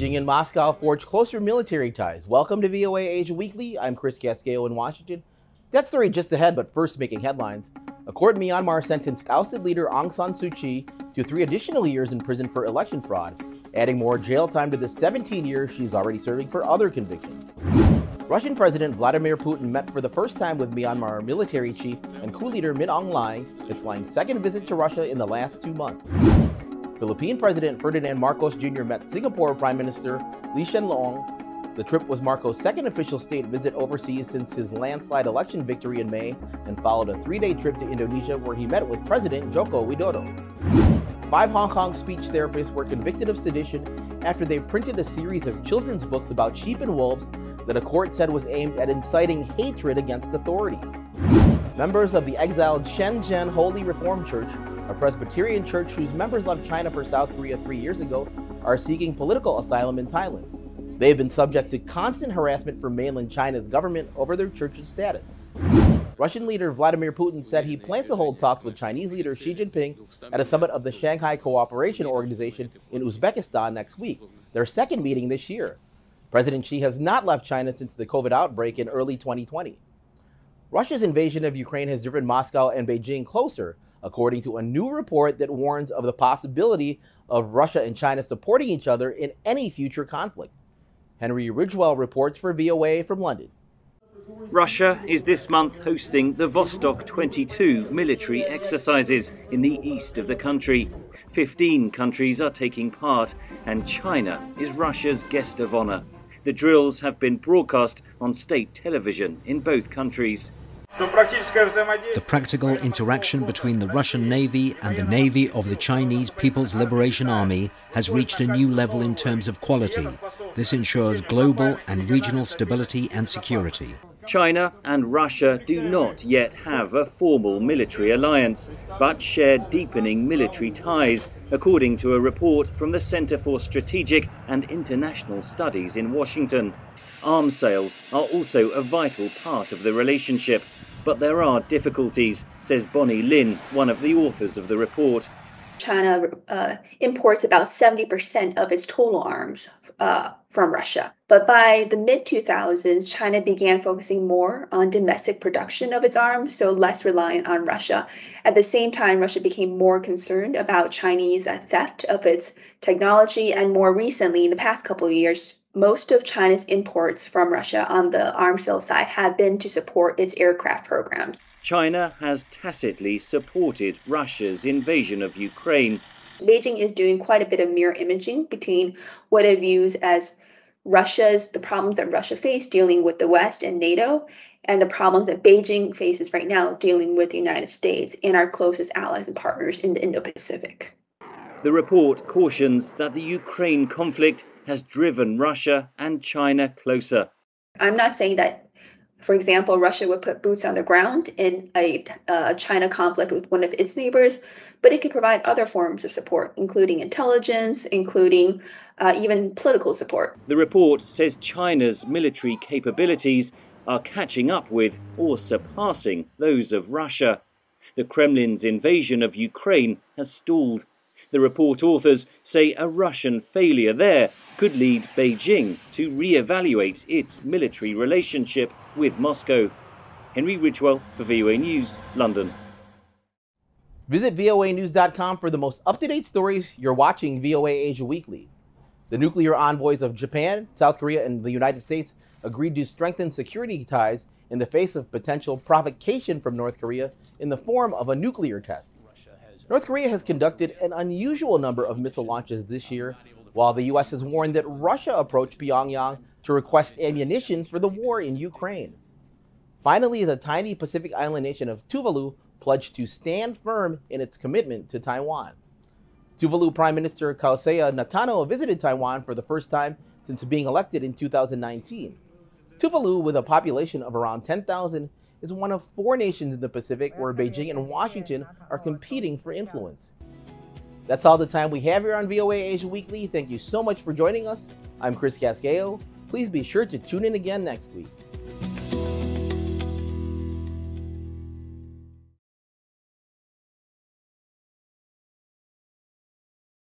Moscow forge closer military ties. Welcome to VOA Asia Weekly. I'm Chris Casquejo in Washington. That story just ahead, but first making headlines. A court in Myanmar sentenced ousted leader Aung San Suu Kyi to three additional years in prison for election fraud, adding more jail time to the 17 years she's already serving for other convictions. Russian President Vladimir Putin met for the first time with Myanmar military chief and coup leader Min Aung Hlaing, its Hlaing's second visit to Russia in the last two months. Philippine President Ferdinand Marcos Jr. met Singapore Prime Minister Lee Hsien Loong the trip was Marcos' second official state visit overseas since his landslide election victory in May and followed a three day trip to Indonesia where he met with President Joko Widodo. Five Hong Kong speech therapists were convicted of sedition after they printed a series of children's books about sheep and wolves that a court said was aimed at inciting hatred against authorities. Members of the exiled Shenzhen Holy Reformed Church, a Presbyterian church whose members left China for South Korea three years ago, are seeking political asylum in Thailand. They have been subject to constant harassment from mainland China's government over their church's status. Russian leader Vladimir Putin said he plans to hold talks with Chinese leader Xi Jinping at a summit of the Shanghai Cooperation Organization in Uzbekistan next week, their second meeting this year. President Xi has not left China since the COVID outbreak in early 2020. Russia's invasion of Ukraine has driven Moscow and Beijing closer, according to a new report that warns of the possibility of Russia and China supporting each other in any future conflict. Henry Ridgwell reports for VOA from London. Russia is this month hosting the Vostok 22 military exercises in the east of the country. 15 countries are taking part, and China is Russia's guest of honor. The drills have been broadcast on state television in both countries. The practical interaction between the Russian Navy and the Navy of the Chinese People's Liberation Army has reached a new level in terms of quality. This ensures global and regional stability and security. China and Russia do not yet have a formal military alliance, but share deepening military ties, according to a report from the Center for Strategic and International Studies in Washington. Arms sales are also a vital part of the relationship, but there are difficulties, says Bonny Lin, one of the authors of the report. China uh, imports about 70% of its total arms uh, from Russia. But by the mid 2000s, China began focusing more on domestic production of its arms, so less reliant on Russia. At the same time, Russia became more concerned about Chinese theft of its technology, and more recently, in the past couple of years, most of China's imports from Russia on the arms sales side have been to support its aircraft programs. China has tacitly supported Russia's invasion of Ukraine. Beijing is doing quite a bit of mirror imaging between what it views as Russia's the problems that Russia faced dealing with the West and NATO and the problems that Beijing faces right now dealing with the United States and our closest allies and partners in the Indo-Pacific. The report cautions that the Ukraine conflict has driven Russia and China closer. I'm not saying that, for example, Russia would put boots on the ground in a uh, China conflict with one of its neighbors, but it could provide other forms of support, including intelligence, including uh, even political support. The report says China's military capabilities are catching up with or surpassing those of Russia. The Kremlin's invasion of Ukraine has stalled the report authors say a Russian failure there could lead Beijing to re-evaluate its military relationship with Moscow. Henry Ridgwell for VOA News, London. Visit voanews.com for the most up-to-date stories. You're watching VOA Asia Weekly. The nuclear envoys of Japan, South Korea, and the United States agreed to strengthen security ties in the face of potential provocation from North Korea in the form of a nuclear test. North Korea has conducted an unusual number of missile launches this year, while the U.S. has warned that Russia approached Pyongyang to request ammunition for the war in Ukraine. Finally, the tiny Pacific island nation of Tuvalu pledged to stand firm in its commitment to Taiwan. Tuvalu Prime Minister Kause'a Natano visited Taiwan for the first time since being elected in 2019. Tuvalu, with a population of around 10,000, is one of four nations in the Pacific where Beijing and Washington are competing for influence. That's all the time we have here on VOA Asia Weekly. Thank you so much for joining us. I'm Chris Casquejo. Please be sure to tune in again next week.